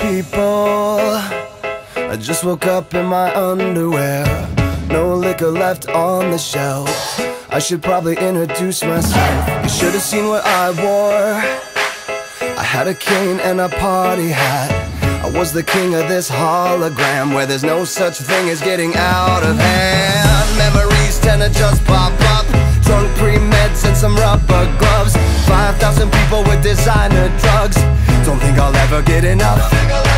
People I just woke up in my underwear. No liquor left on the shelf. I should probably introduce myself. You should have seen what I wore. I had a cane and a party hat. I was the king of this hologram where there's no such thing as getting out of hand. Memories tend to just pop up. Drunk pre-meds and some rubber gloves. 5,000 people with designer drugs. Don't think I'll ever get enough.